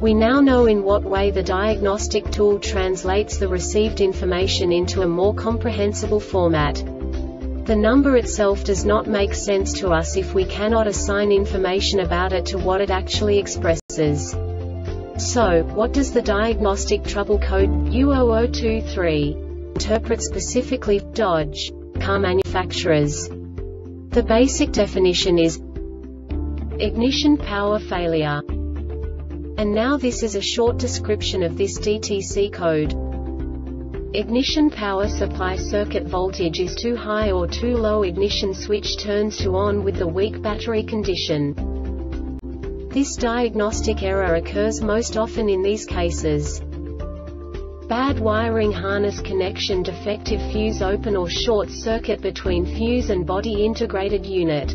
We now know in what way the diagnostic tool translates the received information into a more comprehensible format. The number itself does not make sense to us if we cannot assign information about it to what it actually expresses. So, what does the diagnostic trouble code U0023 interpret specifically Dodge car manufacturers? The basic definition is ignition power failure. And now this is a short description of this DTC code. Ignition power supply circuit voltage is too high or too low ignition switch turns to on with the weak battery condition. This diagnostic error occurs most often in these cases. Bad wiring harness connection defective fuse open or short circuit between fuse and body integrated unit.